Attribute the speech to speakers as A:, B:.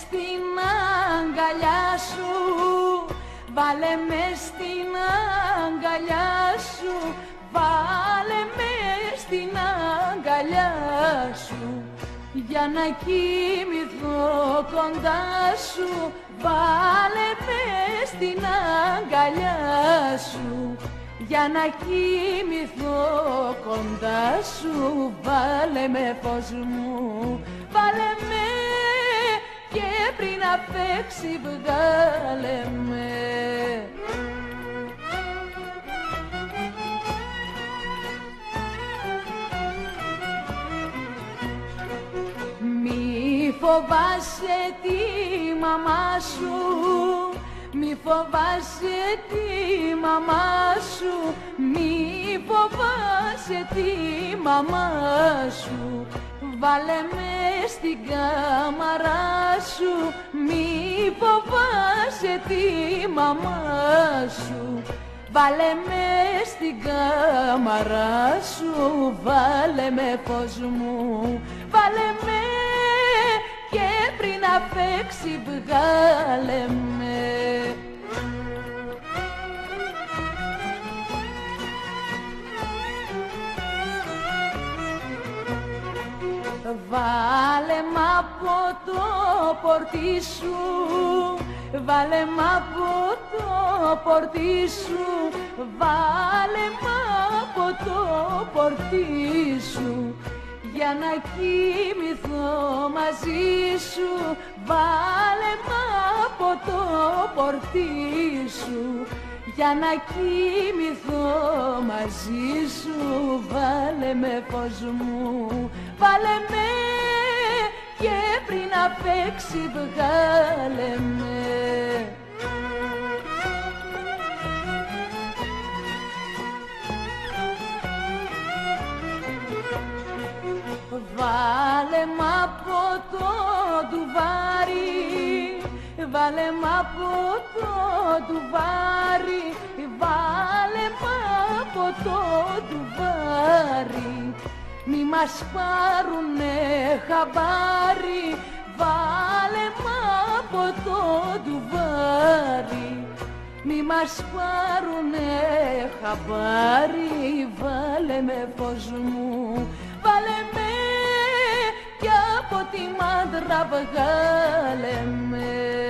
A: στην αγκαλιά σου. Βάλε με στην αγκαλιά σου. Βάλε με στην αγκαλιά σου. Για να κοιμηθώ κοντά σου. Βάλε με στην αγκαλιά σου. Για να κοιμηθώ κοντά σου. Βάλε με φως μου, βάλε με Και πριν να παίξει βγάλε με Μη φοβάσαι τη μαμά σου μη φοβάσαι τη μαμά σου, μη φοβάσαι τη μαμά σου. Βάλε μες στην κάμαρά σου, μη φοβάσαι τη μαμά σου. Βάλε με στην κάμαρά σου, βάλε με φως μου, βάλε με και πριν να παίξει βγάλε με Βάλε μ' από το πορτί σου. Βάλε μ' από το πορτί σου. Βάλε μ' από το πορτί σου. Για να κοιμηθώ μαζί σου. Βάλε μ' από το πορτί σου για να κοιμηθώ μαζί σου. Βάλε με φως μου, βάλε με και πριν να παίξει βγάλε με. Βάλε μ' από το ντουβάρι, βάλε μ' από το ντουβάρι, βάλε μ' από το ντουβάρι. Μη μας πάρουνε χαμπάρι, βάλε μ' από το ντουβάρι. Μη μας πάρουνε χαμπάρι, βάλε με φως μου, βάλε με τη μάντρα βγάλε με